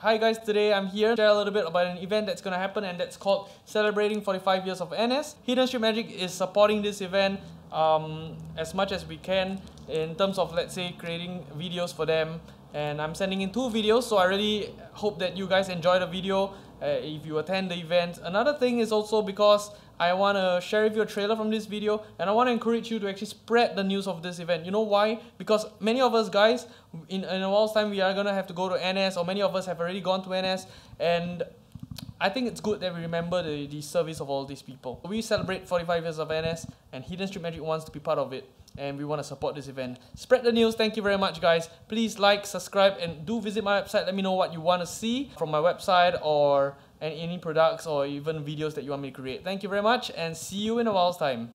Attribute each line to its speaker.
Speaker 1: Hi guys, today I'm here to share a little bit about an event that's gonna happen and that's called Celebrating 45 Years of NS. Hidden Street Magic is supporting this event um, as much as we can in terms of let's say creating videos for them and I'm sending in two videos so I really hope that you guys enjoy the video uh, if you attend the event. Another thing is also because I want to share with you a trailer from this video and I want to encourage you to actually spread the news of this event. You know why? Because many of us guys, in, in a while's time we are going to have to go to NS or many of us have already gone to NS and I think it's good that we remember the, the service of all these people. We celebrate 45 years of NS and Hidden Street Magic wants to be part of it and we want to support this event. Spread the news. Thank you very much, guys. Please like, subscribe, and do visit my website. Let me know what you want to see from my website or any, products or even videos that you want me to create. Thank you very much, and see you in a while's time.